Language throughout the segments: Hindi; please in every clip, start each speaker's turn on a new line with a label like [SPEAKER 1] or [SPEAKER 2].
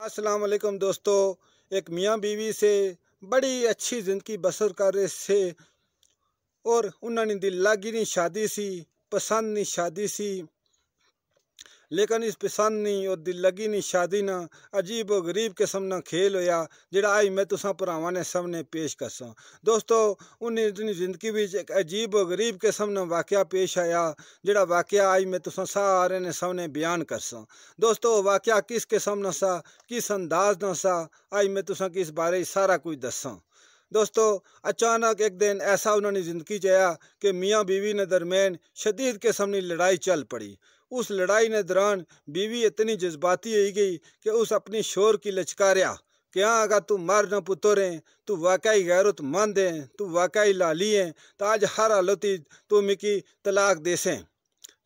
[SPEAKER 1] अस्सलाम वालेकुम दोस्तों, एक मियाँ बीवी से बड़ी अच्छी ज़िंदगी बसर कर रहे थे और उन्होंने दिल लागी नहीं शादी सी, पसंद नहीं शादी सी। लेकिन इस पसंद नहीं और दिल लगी नहीं, शादी ना, अजीब और गरीब किस्म ना खेल होया जड़ा आई मैं तुसा भरावां ने सामने पेश करसा। दोस्तों, उन्हें अपनी ज़िंदगी में एक अजीब और गरीब किस्म ना वाक़ पेश आया जड़ा वाक़ आई मैं तुसा सारे ने सामने बयान करसा। दोस्तों वाक़ किस किस्म ना सा, किस अंदाज ना सा आई मैं तुसा किस बारे सारा कुछ दसा दोस्तों, अचानक एक दिन ऐसा उन्होंने ज़िंदगी चाया कि मियाँ बीवी ने दरमियान शदीद किस्म की लड़ाई चल पड़ी। उस लड़ाई ने दौरान बीवी इतनी जज्बाती हो गई कि उस अपनी शोर की लचकारिया, कि हाँ अगर तू मर न पुत्र है तू वाकई गैरत मंद है, तू वाकई लाली है तो आज हर हालत तू मिकी तलाक दे सें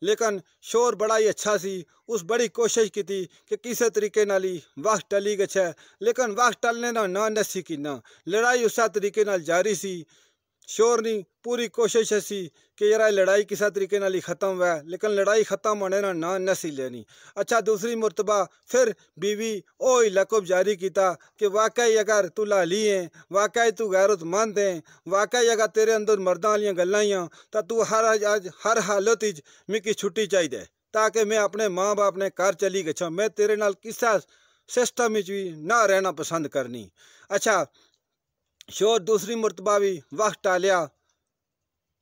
[SPEAKER 1] लेकिन शोर बड़ा ही अच्छा सी, उस बड़ी कोशिश की थी कि किसी तरीके नाल ही वक्त टली गया लेकिन वक्त टलने का ना नसी की ना। लड़ाई उस तरीके नाल जारी सी शोर नहीं, पूरी कोशिश ऐसी कि यार लड़ाई किसी तरीके ही ख़त्म हुआ लेकिन लड़ाई ख़त्म होने ना ना नसी लेनी अच्छा दूसरी मुरतबा, फिर बीवी ओ लकब जारी किया कि वाकई अगर तू लाली है, वाकई तू गैरतमंद है, वाकई अगर तेरे अंदर मर्दा वाली गल् तो तू हर अज हर हालत मिकी छुट्टी चाहिए ताकि मैं अपने माँ बाप ने घर चली गच्छा। मैं तेरे नाल किसा सिस्टम भी ना रहना पसंद करनी। अच्छा शोर दूसरी मुरतबा भी वक्त टालिया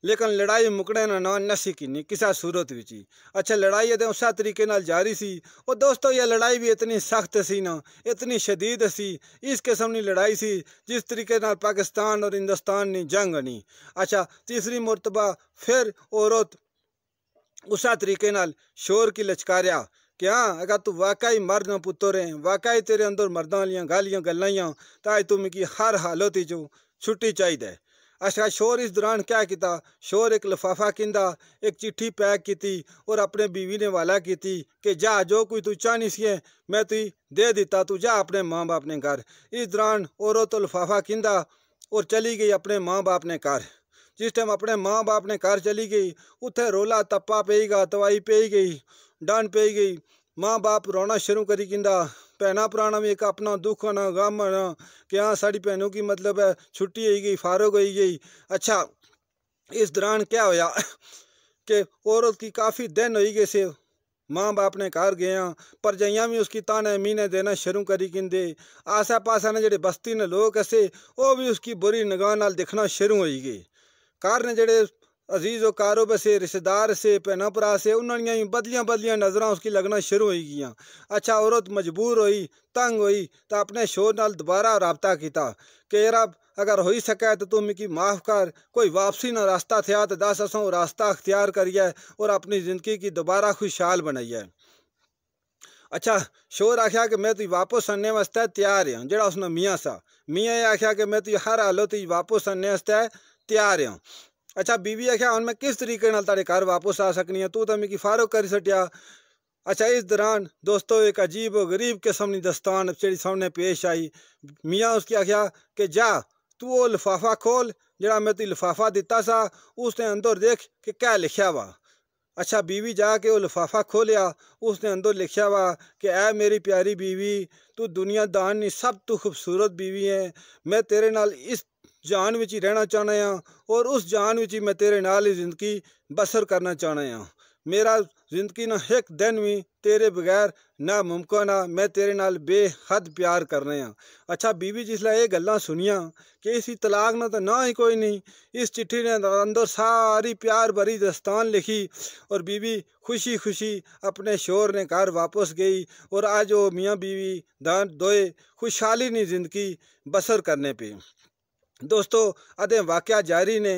[SPEAKER 1] लेकिन लड़ाई मुकड़े ना ना नसी की नहीं किसी सूरत भी अच्छा लड़ाई तो उस तरीके नाल जारी सी और दोस्तों यह लड़ाई भी इतनी सख्त सी ना इतनी शदीद सी इस किस्म की लड़ाई सी जिस तरीके नाल पाकिस्तान और हिंदुस्तान की जंग नहीं अच्छा तीसरी मुरतबा फिर औरत उस तरीके नाल शोर की लचकारिया क्या? अगर तू वाकई मर्द पुत्र है, वाकई तेरे अंदर मर्दा वालियाँ गालियाँ गल्लां तो अज तू मिगी हर हालत चो छुट्टी चाहिए अच्छा शोर इस दौरान क्या किया शोर एक लिफाफा किंदा, एक चिट्ठी पैक की और अपने बीवी ने वाला की कि जा, जो कोई तू चाहनी सी मैं तु दे दिता तू जा अपने माँ बाप ने घर। इस दौरान और तो लिफाफा किंदा और चली गई अपने माँ बाप ने घर। जिस टाइम अपने माँ बाप ने घर चली गई, उत्थे रोला तप्पा पेगा दवाई पे गई। डन पे गई। माँ बाप रोना शुरू करी किंदा, भैन भरा भी एक अपना दुख आना गम आना कि हाँ साड़ी भैनों की मतलब है, छुट्टी हो गई फारोग हो गई। अच्छा इस दौरान क्या होया कि औरत की काफ़ी दिन हो गए से माँ बाप ने घर गए परजाइयाँ भी उसकी ताने मीने देना शुरू करी किंदे आसा पासा ने जेडे बस्ती ने लोग ऐसे वो भी उसकी बुरी निगाह देखना शुरू हो गए। घर ने जेडे अज़ीज़ व कारोब से, रिश्तेदार से, भैन भरा से, उन्होंने बदलियाँ बदलियाँ नज़र उसकी लगना शुरू हो गई अच्छा औरत मजबूर हुई, तंग हुई तो अपने शोर नाल दोबारा रबता किया कि रब, अगर हो सके तो तू मिकी माफ़ कर। कोई वापसी ना रास्ता थे तो दस असों रास्ता अख्तियार करिए और अपनी ज़िंदगी की दोबारा खुशहाल बनाइए अच्छा शोर आख्या कि मैं तुझ वापस आने वास्ते तैयार हाँ जरा उसने मियाँ सा। मियाँ आख्या कि मैं तुझ हर हालत वापस आने वास्ते तैयार हाँ अच्छा बीवी आख्या हूँ मैं किस तरीके तेरे घर वापस आ सकनी है? तू तो मिगी फारो कर सटिया अच्छा इस दौरान दोस्तों, एक अजीब गरीब किस्म की दस्तान जी सामने पेश आई। मियाँ उसकी आख्या कि, जा, तू वो लिफाफा खोल जरा मैं तु लिफाफा दिता सा उसने अंदर देख कि क्या लिखा वा। अच्छा बीवी जाके वो लिफाफा खोलिया उसने अंदर लिखा वा कि, ऐ मेरी प्यारी बीवी, तू दुनिया दान नहीं सब तू खूबसूरत बीवी है मैं तेरे नाल इस जान में ही रहना चाहना हाँ और उस जान में ही मैं तेरे नाल ही ज़िंदगी बसर करना चाहना हाँ मेरा ज़िंदगी ना एक दिन भी तेरे बगैर ना मुमकिन आ, मैं तेरे नाल बेहद प्यार कर रहे हैं अच्छा बीवी जिसला ये गल् सुनिया कि इसी तलाक ना तो ना ही कोई नहीं, इस चिट्ठी ने अंदर सारी प्यार भरी दस्तान लिखी, और बीवी खुशी खुशी अपने शोर ने घर वापस गई, और आज वो मियाँ बीवी दोए खुशहाली नहीं ज़िंदगी बसर करने पे। दोस्तों अदे वाक्य जारी ने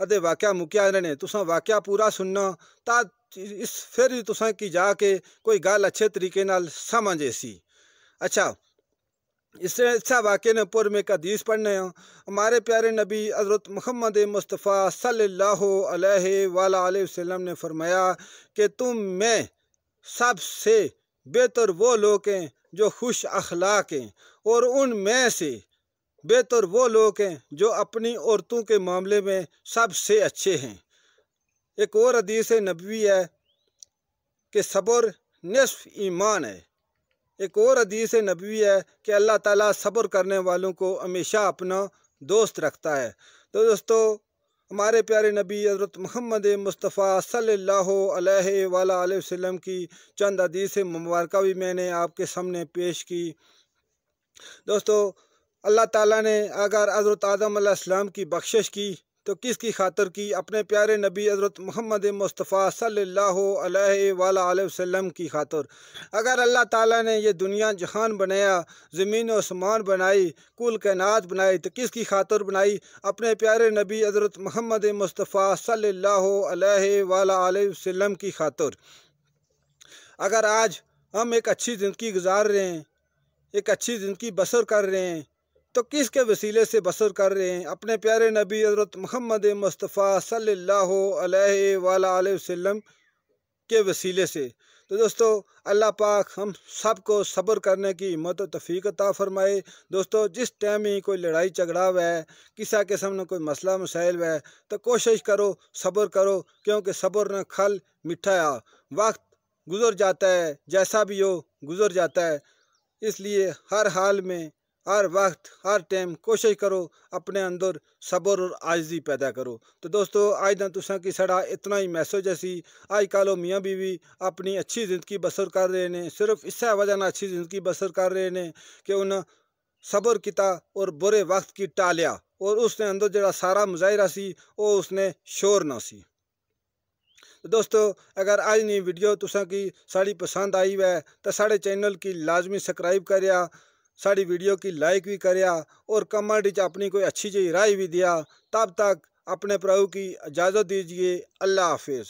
[SPEAKER 1] अदे वाक्य मुक्या ने तुसा वाक्य पूरा सुनना, ता इस फिर तुसा की जाके कोई गल अच्छे तरीके नाल समझ सी। अच्छा इससे अच्छा वाक्य ने पुर में हदीस पढ़ने हमारे प्यारे नबी हज़रत मोहम्मद मुस्तफ़ा सल्लल्लाहु अलैहि वसल्लम ने फरमाया कि तुम में सबसे बेहतर वो लोग हैं जो खुश अखलाक हैं और उन में से बेहतर वो लोग हैं जो अपनी औरतों के मामले में सबसे अच्छे हैं। एक और हदीस नबी है कि सब्र नसफ ईमान है। एक और हदीस नबी है कि अल्लाह ताला सब्र करने वालों को हमेशा अपना दोस्त रखता है। तो दोस्तों, हमारे प्यारे नबी हज़रत मोहम्मद मुस्तफ़ा सल्लल्लाहु अलैहि वसल्लम की चंद हदीस मुबारक भी मैंने आपके सामने पेश की। दोस्तों अल्लाह ताला ने, अगर हज़रत आदम की बख्शिश की तो किसकी खातर की? अपने प्यारे नबी हज़रत मोहम्मद मुस्तफ़ा सल्लल्लाहु अलैहि वसल्लम की खातर। अगर अल्लाह ताला ने ये दुनिया जहान बनाया, ज़मीन आसमान बनाई, कुल कैनात बनाई तो किसकी खातर बनाई? अपने प्यारे नबी हज़रत मोहम्मद मुस्तफ़ा सल्लल्लाहु अलैहि वसल्लम की खातर। अगर आज हम एक अच्छी ज़िंदगी गुजार रहे हैं, एक अच्छी ज़िंदगी बसर कर रहे हैं तो किसके वसीले से बसर कर रहे हैं? अपने प्यारे नबी हज़रत मोहम्मद मुस्तफ़ा सल्लल्लाहु अलैहि वसल्लम के वसीले से। तो दोस्तों, अल्लाह पाक हम सबको सब्र करने की हिम्मत तफ़ीक अता फ़रमाए। दोस्तों, जिस टाइम ही कोई लड़ाई झगड़ा हुआ है, किसा के सामने कोई मसला मसाइल हुआ है तो कोशिश करो, सब्र करो, क्योंकि सब्र न खल मिठाया वक्त गुज़र जाता है, जैसा भी हो गुज़र जाता है। इसलिए हर हाल में हर वक्त, हर टाइम कोशिश करो अपने अंदर सब्र और आजदी पैदा करो। तो दोस्तों, आज ना तुसा की सड़ा इतना ही मैसेज असी आज कल मियाँ बीवी अपनी अच्छी ज़िंदगी बसर कर रहे हैं सिर्फ़ इस वजह ना अच्छी ज़िंदगी बसर कर रहे हैं कि उन्हें सब्र किया और बुरे वक्त की टालिया और उसने अंदर जरा सारा मुजाहरा सी वो उसने शोर ना सी। तो दोस्तों, अगर आज नहीं वीडियो तुसा की साड़ी पसंद आई है तो साढ़े चैनल की लाजमी सब्सक्राइब कर साड़ी वीडियो की लाइक भी करया और कमेंट अपनी कोई अच्छी जी राय भी दिया। तब तक अपने प्रभु की इजाज़त दीजिए। अल्लाह हाफिज़।